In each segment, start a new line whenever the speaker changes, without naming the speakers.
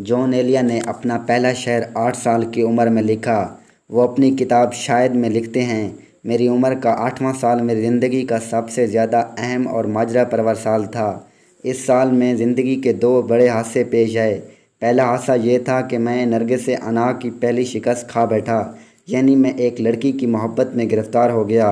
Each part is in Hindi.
जॉन एलिया ने अपना पहला शेर आठ साल की उम्र में लिखा। वो अपनी किताब शायद में लिखते हैं, मेरी उम्र का आठवां साल मेरी ज़िंदगी का सबसे ज़्यादा अहम और माजरा परवर साल था। इस साल में ज़िंदगी के दो बड़े हादसे पेश आए। पहला हादसा ये था कि मैं नरगे से अना की पहली शिकस्त खा बैठा, यानी मैं एक लड़की की मोहब्बत में गिरफ़्तार हो गया।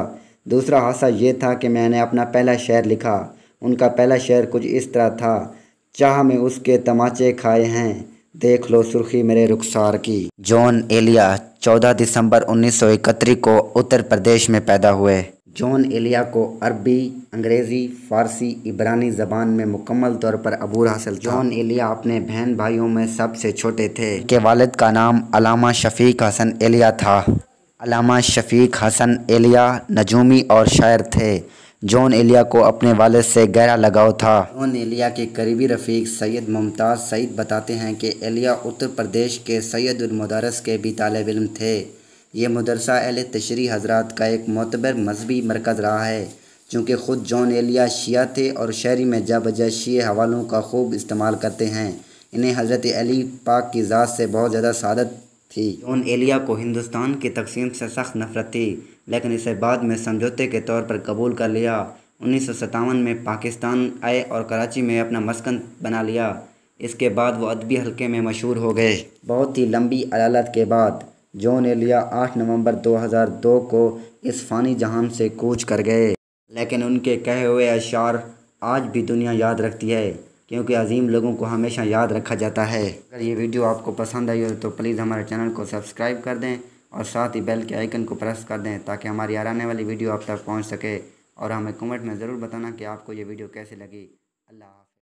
दूसरा हादसा ये था कि मैंने अपना पहला शेर लिखा। उनका पहला शेर कुछ इस तरह था, चाह में उसके तमाचे खाए हैं। देख लो सुर्खी मेरे रुखसार की। जॉन एलिया 14 दिसंबर 1931 को उत्तर प्रदेश में पैदा हुए। जॉन एलिया को अरबी, अंग्रेज़ी, फ़ारसी, इब्रानी ज़बान में मुकम्मल तौर पर अबूर हासिल जॉन एलिया अपने बहन भाइयों में सबसे छोटे थे। के वालिद का नाम अलामा शफीक हसन एलिया था। अलामा शफीक हसन एलिया नजूमी और शायर थे। जॉन एलिया को अपने वालिद से गहरा लगाव था। जॉन एलिया के करीबी रफ़ीक सैयद मुमताज़ सईद बताते हैं कि एलिया उत्तर प्रदेश के सैदुलमदारस के भी तालब इल्म थे। ये मदरसा अहल तशरी हजरात का एक मतबर मजहबी मरकज़ रहा है, चूँकि ख़ुद जॉन एलिया शिया थे और शहरी में जा बजा शी हवालों का खूब इस्तेमाल करते हैं। इन्हें हज़रत अली पाक की ज़ात से बहुत ज़्यादा सादत थी। जॉन एलिया को हिंदुस्तान की तकसीम से सख्त नफरत थी। लेकिन इसे बाद में समझौते के तौर पर कबूल कर लिया। उन्नीस सौ सतावन में पाकिस्तान आए और कराची में अपना मस्कन बना लिया। इसके बाद वो अदबी हल्के में मशहूर हो गए। बहुत ही लंबी अदालत के बाद जॉन एलिया 8 नवंबर 2002 को इस फ़ानी जहान से कूच कर गए। लेकिन उनके कहे हुए अशार आज भी दुनिया याद रखती है, क्योंकि अजीम लोगों को हमेशा याद रखा जाता है। अगर ये वीडियो आपको पसंद आई हो तो प्लीज़ हमारे चैनल को सब्सक्राइब कर दें। और साथ ही बेल के आइकन को प्रेस कर दें ताकि हमारी आने वाली वीडियो आप तक पहुँच सके। और हमें कमेंट में ज़रूर बताना कि आपको ये वीडियो कैसे लगी। अल्लाह